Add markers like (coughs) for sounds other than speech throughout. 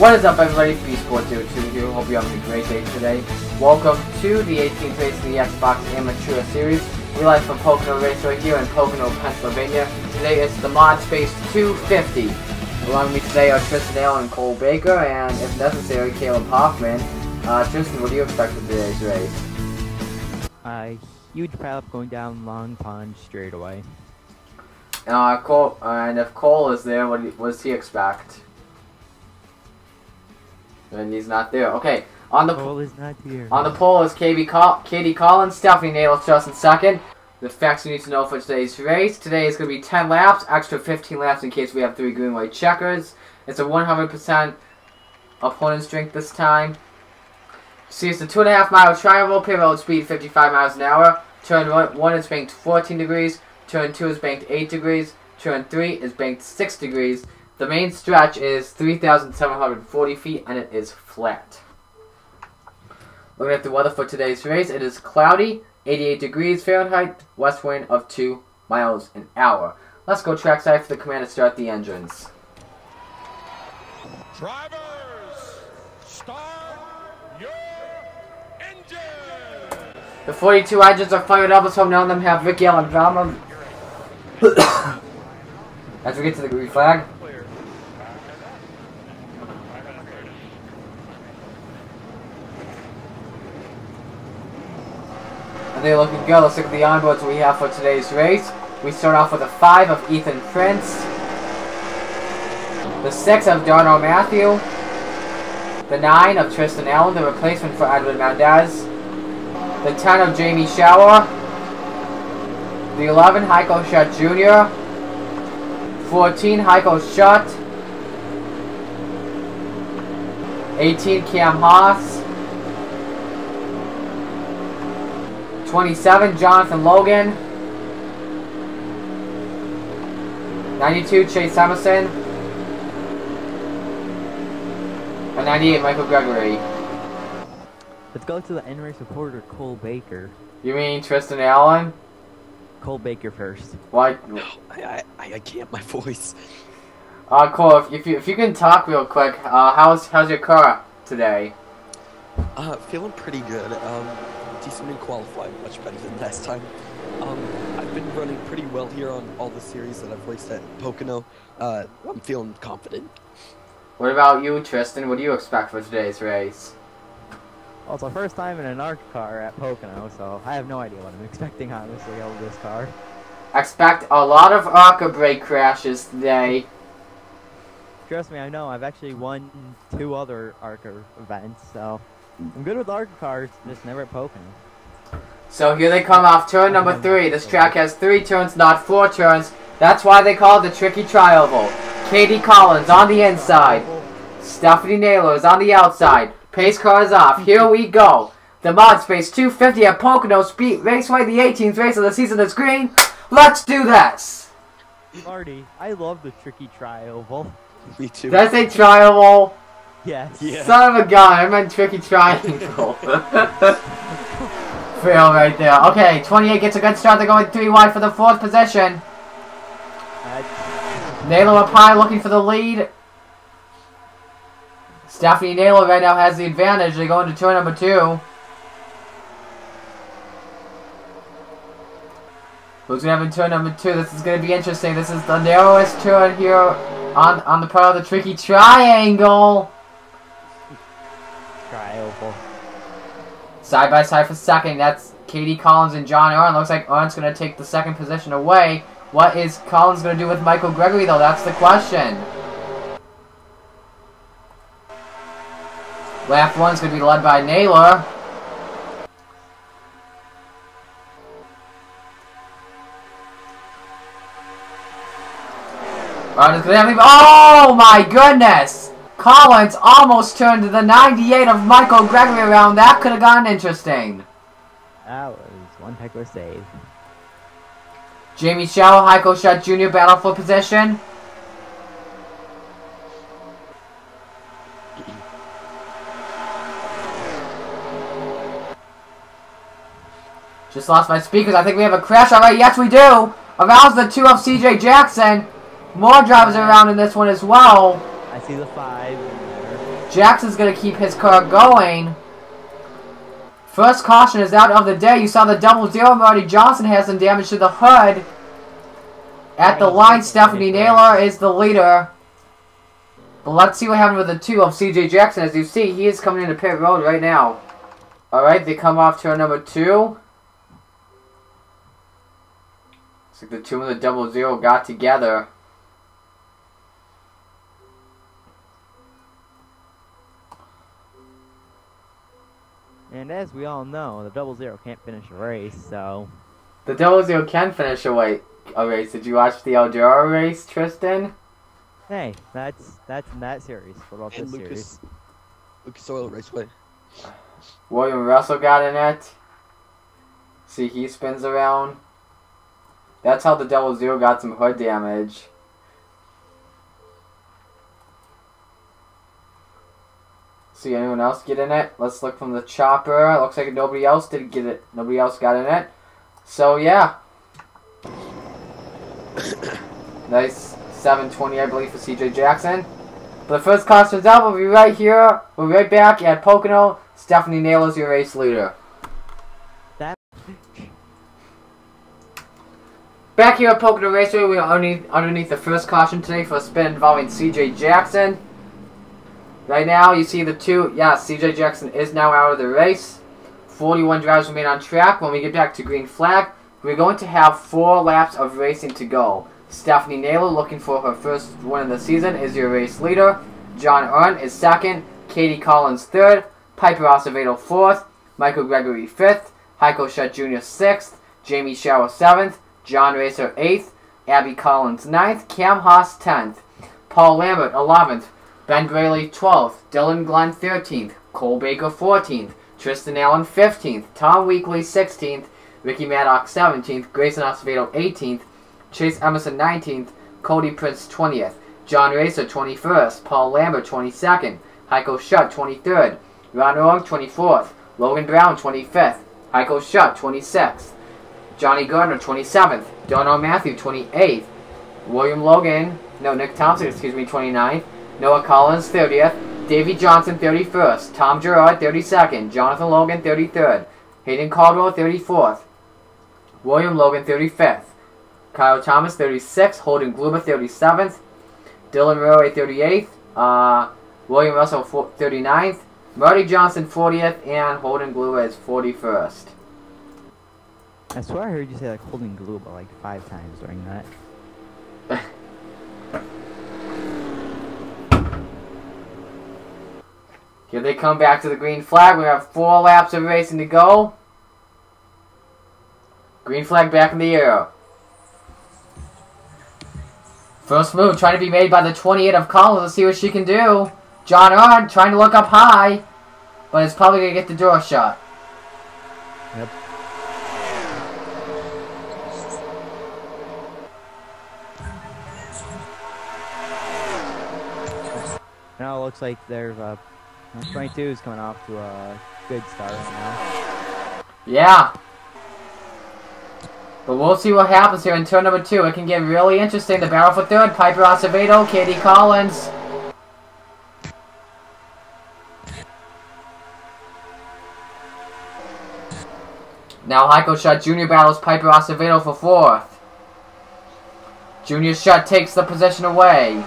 What is up everybody, BeastSport02 here, hope you're having a great day today. Welcome to the 18th race of the Xbox Amateur Series. We live from Pocono Raceway here in Pocono, Pennsylvania. Today is the ModSpace 250. Along with me today are Tristan Allen and Cole Baker, and if necessary, Caleb Hoffman. Uh, Tristan, what do you expect for today's race? A huge pileup going down Long Pond straight away. Uh, Cole, and if Cole is there, what does he expect? And he's not there. Okay, on the Cole is not here. on the pole is KB Col- Katie Collins, Stephanie Naylor's just in second. The facts you need to know for today's race. Today is going to be 10 laps, extra 15 laps in case we have three green white checkers. It's a 100% opponent strength this time. See, it's a two and a half mile triangle. Road speed 55 miles an hour. Turn one, one is banked 14 degrees. Turn two is banked 8 degrees. Turn three is banked 6 degrees. The main stretch is 3,740 feet and it is flat. Looking at the weather for today's race, it is cloudy, 88 degrees Fahrenheit, west wind of 2 miles an hour. Let's go trackside for the command to start the engines. Drivers, start your engines! The 42 engines are fired up, none of them have Ricky Allen drama. (coughs) As we get to the green flag, they're looking good. Let's look at the onboards we have for today's race. We start off with a 5 of Ethan Prince, the 6 of Darnell Matthew, the 9 of Tristan Allen, the replacement for Edwin Mendez, the 10 of Jamie Shower, the 11 Heiko Shutt Jr., 14 Heiko Shutt, 18 Cam Haas, 27 Jonathan Logan, 92 Chase Emerson, and 98 Michael Gregory. Let's go to the end race reporter Cole Baker. You mean Tristan Allen? Cole Baker first. Why? I, I, I can't, my voice. Uh, Cole, if, if you if you can talk real quick, uh, how's how's your car today? Uh, feeling pretty good. Um, decently qualified, much better than last time. Um, I've been running pretty well here on all the series that I've raced at Pocono. Uh, I'm feeling confident. What about you, Tristan? What do you expect for today's race? Well, it's my first time in an ARCA car at Pocono, so I have no idea what I'm expecting, honestly, out of this car. Expect a lot of ARCA brake crashes today. Trust me, I know. I've actually won two other ARCA events, so I'm good with ARCA cars, just never Pocono. So here they come off turn number three. This track has three turns, not four turns. That's why they call it the tricky tri-oval. Katie Collins on the inside. Stephanie Naylor is on the outside. Pace car is off. Here we go. The ModSpace 250 at Pocono Speed Raceway, the 18th race of the season is green. Let's do this. Marty, I love the tricky tri-oval. Me too. That's a tri-oval. Yes. Yeah. Son of a gun, I meant tricky triangle. (laughs) Fail right there. Okay, 28 gets a good start. They're going three wide for the fourth position. Uh, Naylor up high looking for the lead. Stephanie Naylor right now has the advantage. They go into turn number two. Who's gonna have in turn number two? This is gonna be interesting. This is the narrowest turn here on on the part of the tricky triangle. tri-oval. Side by side for second. That's Katie Collins and John Arndt. Looks like Arndt's gonna take the second position away. What is Collins gonna do with Michael Gregory though? That's the question. Lap one's gonna be led by Naylor. Oh my goodness! Collins almost turned the 98 of Michael Gregory around. That could have gone interesting. That was one heck of a save. Jamie Shallow, Heiko Shutt Jr. battle for position. Just lost my speakers. I think we have a crash All right, Yes, we do. Around the two of CJ Jackson. More drivers around in this one as well. See the five. Jackson's going to keep his car going. First caution is out of the day. You saw the double zero. Marty Johnson has some damage to the hood. At the line, Stephanie Naylor is the leader. But let's see what happened with the two of CJ Jackson. As you see, he is coming into pit road right now. Alright, they come off turn number two. Looks like the two and the double zero got together. And as we all know, the double zero can't finish a race, so The double zero can finish a, wait, a race. Did you watch the Eldora race, Tristan? hey, that's that's in that series. What about And this series? Lucas, Lucas Oil Raceway. William Russell got in it. See, he spins around. That's how the double zero got some hood damage. See anyone else get in it? Let's look from the chopper. Looks like nobody else did get it. Nobody else got in it. So yeah. (coughs) nice 720 I believe for CJ Jackson. But the first costume's out. We'll be right here. We'll be right back at Pocono. Stephanie Naylor's your race leader. That Back here at Pocono Raceway, we are underneath, underneath the first caution today for a spin involving CJ Jackson. Right now, you see the two. Yeah, CJ Jackson is now out of the race. 41 drivers remain on track. When we get back to green flag, we're going to have four laps of racing to go. Stephanie Naylor, looking for her first win of the season, is your race leader. John Earn is second. Katie Collins third. Piper Acevedo fourth. Michael Gregory fifth. Heiko Shutt Jr. sixth. Jamie Shower seventh. John Racer 8th, Abby Collins ninth. Cam Haas 10th, Paul Lambert 11th, Ben Grayley 12th, Dylan Glenn 13th, Cole Baker 14th, Tristan Allen 15th, Tom Weekly 16th, Ricky Maddox 17th, Grayson Acevedo 18th, Chase Emerson 19th, Cody Prince 20th, John Racer 21st, Paul Lambert 22nd, Heiko Shutt 23rd, Ron Org 24th, Logan Brown 25th, Heiko Shutt 26th, Johnny Gardner, 27th. Dono Matthew, 28th. William Logan, no, Nick Thompson, excuse me, 29th. Noah Collins, 30th. Davey Johnson, 31st. Tom Gerard, 32nd. Jonathan Logan, 33rd. Hayden Caldwell, 34th. William Logan, 35th. Kyle Thomas, 36th. Holden Gluber, 37th. Dylan Rowe, 38th. Uh, William Russell, 39th. Marty Johnson, 40th. And Holden Gluber is 41st. I swear I heard you say like holding glue about like five times during that. (laughs) Here they come back to the green flag. We have four laps of racing to go. Green flag back in the air. First move trying to be made by the 28 of Collins. Let's see what she can do. John Ard trying to look up high. But it's probably going to get the door shut. Yep. Now it looks like there's uh, 22 is coming off to a good start right now. Yeah. But we'll see what happens here in turn number two. It can get really interesting. The battle for third. Piper Acevedo, Katie Collins. Now Heiko Shutt Jr. battles Piper Acevedo for fourth. Junior Shutt takes the position away.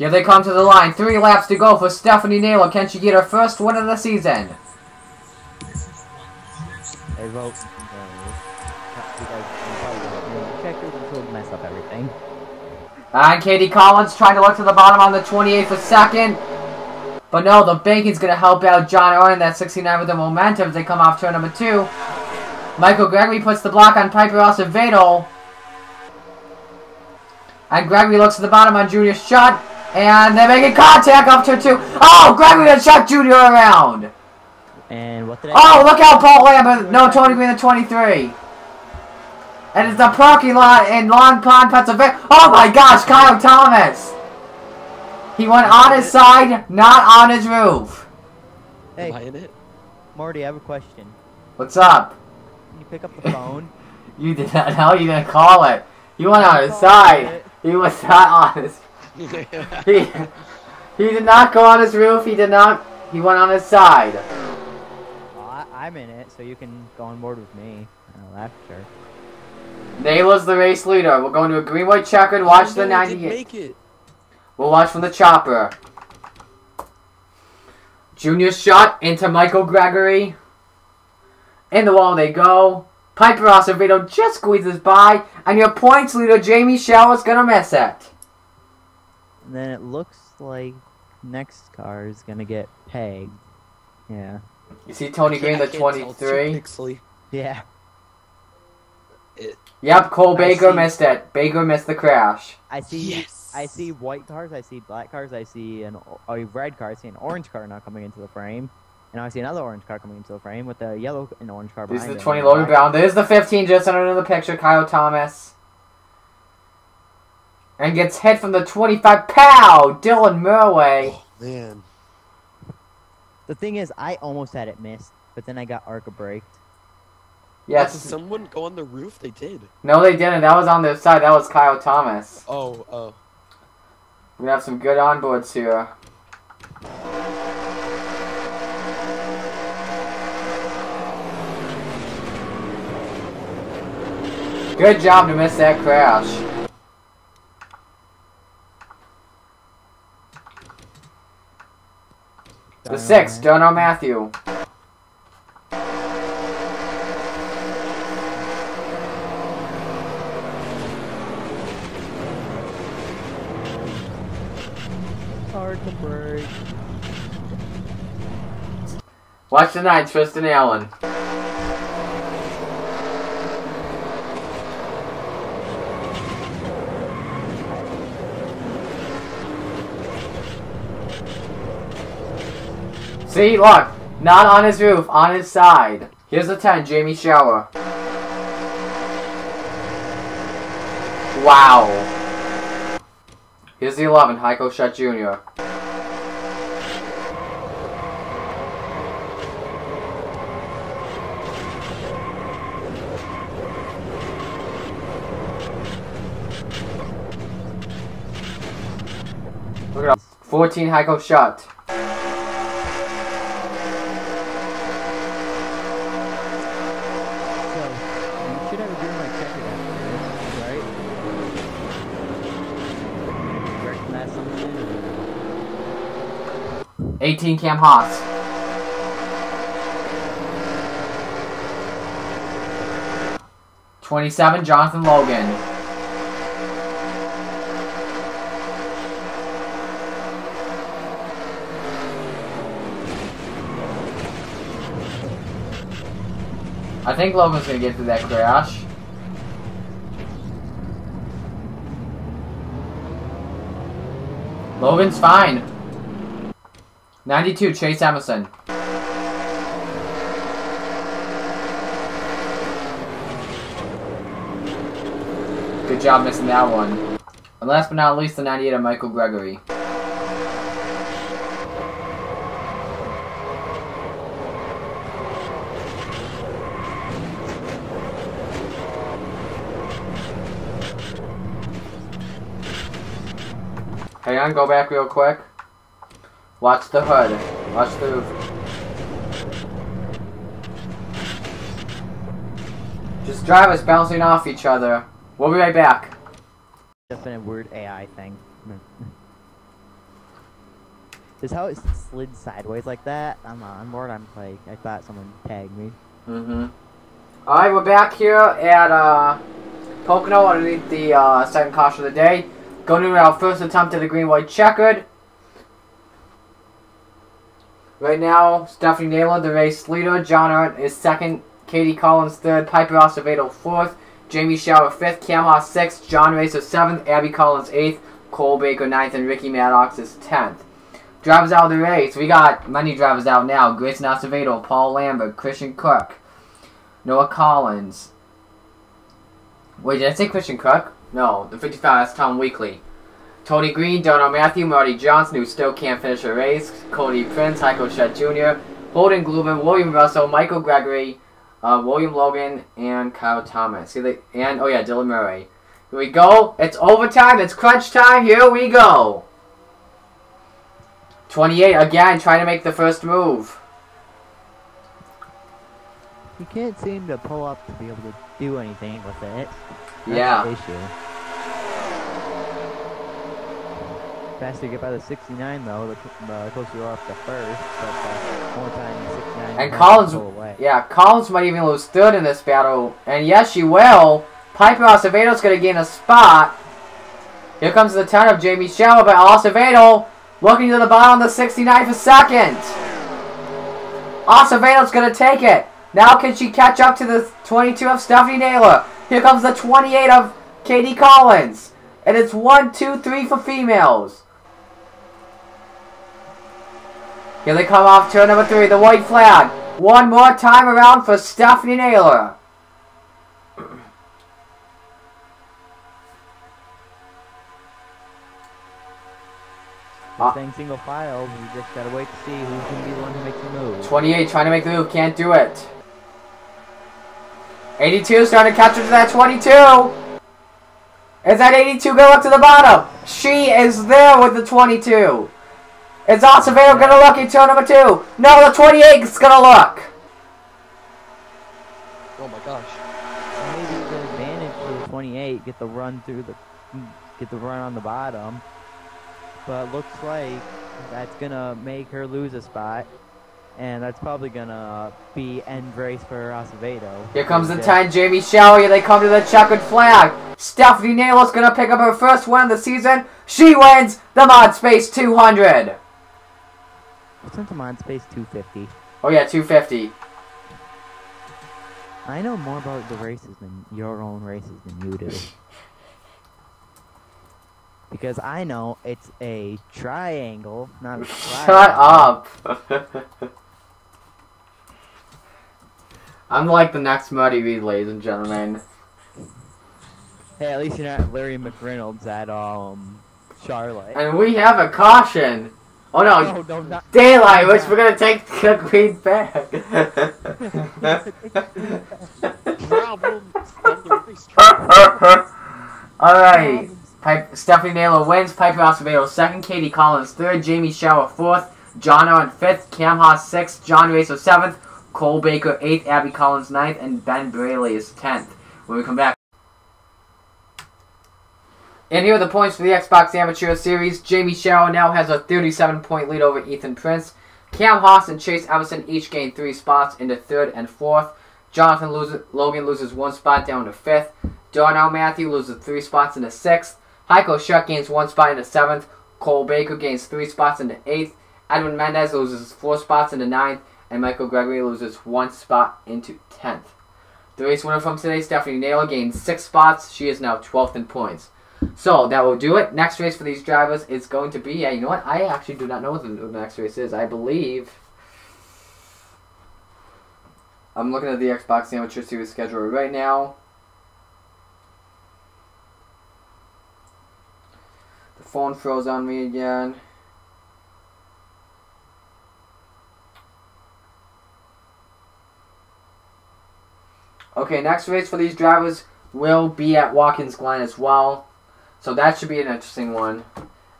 Here they come to the line. Three laps to go for Stephanie Naylor. Can she get her first win of the season? They vote. You guys can probably you know, checkers and mess up everything. And Katie Collins trying to look to the bottom on the 28th for second. But no, the bacon's going to help out John Owen, that 69 with the momentum as they come off turn number two. Michael Gregory puts the block on Piper Acevedo. And Gregory looks to the bottom on Junior Shutt. And they're making contact off to two. Oh, Gregory had shot Junior around. And what did I Oh, look out, Paul Lambert. No, Tony Green, the 23. And it's the parking lot in Long Pond, Pennsylvania. Oh my gosh, Kyle Thomas. He went on his side, not on his roof. Hey, I in it? Marty, I have a question. What's up? Can you pick up the phone? (laughs) You did not know you didn't call it. You went on his side. it. He was not on his. He, (laughs) he did not go on his roof. He did not. He went on his side. Well, I, I'm in it, so you can go on board with me. Oh, that's sure. Nayla's the race leader. We're going to a green white checkered. Watch the No, 98. make it. We'll watch from the chopper. Junior shot into Michael Gregory. In the wall they go. Piper Acevedo just squeezes by, and your points leader Jamie Shell is gonna miss it. And then it looks like next car is gonna get pegged. Yeah. You see Tony I Green, the I can't tell, it's too 23. pixely. Yeah. Yep, Cole I Baker see. missed it. Baker missed the crash. I see. Yes. I see white cars. I see black cars. I see an o- a red car. I see an orange car now coming into the frame, and I see another orange car coming into the frame with a yellow and orange car This is the it. 20 and a Logan black Brown. There's the 15 just under the picture, Kyle Thomas. And gets hit from the 25. Pow! Dylan Murway. Oh, man. The thing is, I almost had it missed, but then I got Arca braked. Did Yes. someone go on the roof? They did. No, they didn't. That was on the side. That was Kyle Thomas. Oh, oh. We have some good onboards here. Good job to miss that crash. The six, Dono Matthew. Hard to break. Watch the nine, Tristan Allen. See, look, not on his roof, on his side. Here's the 10, Jamie Shower. Wow. Here's the 11, Heiko Shutt Jr. Look at 14 Heiko Shutt. So, you should have a green light checker after this, right? Correct that assumption? 18 Cam Haas. Twenty-seven Jonathan Logan. I think Logan's gonna get through that crash. Logan's fine. 92, Chase Emerson. Good job missing that one. And last but not least, the 98 of Michael Gregory. Hang on, go back real quick. Watch the hood. Watch the roof. Just drivers bouncing off each other. We'll be right back. Just been weird AI thing. (laughs) Is how it slid sideways like that? I'm on board. I'm like, I thought someone tagged me. Mm-hmm. Alright, we're back here at uh, Pocono underneath the uh, second caution of the day. Going to our first attempt at the green white checkered. Right now, Stephanie Naylor, the race leader. John Art is second. Katie Collins third. Piper Acevedo fourth. Jamie Shower fifth. Cam sixth. John Racer seventh. Abby Collins eighth. Cole Baker ninth. And Ricky Maddox is tenth. Drivers out of the race. We got many drivers out now. Grayson Acevedo, Paul Lambert, Christian Cook, Noah Collins. Wait, did I say Christian Cook? No, the 55, that's Tom Weekly. Tony Green, Dono Matthew, Marty Johnson, who still can't finish a race, Cody Prince, Heiko Shutt Jr., Holden Glubin, William Russell, Michael Gregory, uh, William Logan, and Kyle Thomas. See, they, and, oh yeah, Dylan Murray. Here we go. It's overtime. It's crunch time. Here we go. 28 again, trying to make the first move. He can't seem to pull up to be able to do anything with it. That's Yeah. the issue. Faster you get by the 69 though, the, cl- the closer you are up to first. But uh, more time 69. And Collins-. Yeah, Collins might even lose third in this battle. And yes, she will. Piper Acevedo's going to gain a spot. Here comes the turn of Jamie Shallow, but Acevedo looking to the bottom of the 69 for second. Acevedo's going to take it. Now can she catch up to the 22 of Stephanie Naylor? Here comes the 28 of Katie Collins. And it's 1, 2, 3 for females. Here they come off turn number 3, the white flag. One more time around for Stephanie Naylor. Ah. Just Staying single file, we just gotta wait to see who's gonna be the one who makes the move. 28 trying to make the move, can't do it. 82 starting to catch up to that 22. Is that 82 go up to the bottom? She is there with the 22. Is Acevedo gonna look in turn number two? No, the 28 is gonna look. Oh my gosh. Maybe the advantage for the 28, get the run through the, get the run on the bottom. But looks like that's gonna make her lose a spot, and that's probably gonna be end race for Acevedo. Here comes the time, 10, Jamie Shower. They come to the checkered flag. Stephanie Naylor's gonna pick up her first win of the season. She wins the ModSpace 200. Since I'm on space 250, Oh yeah, 250. I know more about the races than your own races than you do. (laughs) Because I know it's a triangle, not a (laughs) Shut up. (laughs) I'm like the next Marty Reid, ladies and gentlemen. Hey, at least you're not Larry McReynolds at um Charlotte. And we have a caution. Oh no, no, no, daylight, which we're gonna take the (laughs) queen back. Problems (laughs) on the racetrack. Alright. Pipe, Stephanie Naylor wins. Piper Acevedo second. Katie Collins third. Jamie Shower fourth. John Owen fifth. Cam Haas sixth. John Racer seventh. Cole Baker eighth. Abby Collins ninth. And Ben Braley is tenth. When we come back. And here are the points for the Xbox Amateur Series. Jamie Shower now has a 37 point lead over Ethan Prince. Cam Haas and Chase Everson each gain three spots into third and fourth. Jonathan loses, Logan loses one spot down to fifth. Darnell Matthew loses three spots into sixth. Heiko Schuck gains one spot into seventh. Cole Baker gains three spots into eighth. Edwin Mendez loses four spots into ninth. And Michael Gregory loses one spot into tenth. The race winner from today, Stephanie Naylor, gains six spots. She is now 12th in points. So that will do it. Next race for these drivers is going to be, yeah, you know what? I actually do not know what the next race is. I believe. I'm looking at the Xbox Amateur Series schedule right now. The phone froze on me again. Okay, next race for these drivers will be at Watkins Glen as well. So that should be an interesting one.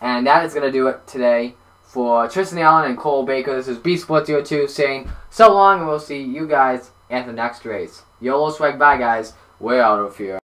And that is going to do it today for Tristan Allen and Cole Baker. This is Beast Sports 02 saying so long, and we'll see you guys at the next race. YOLO swag, bye guys. We're out of here.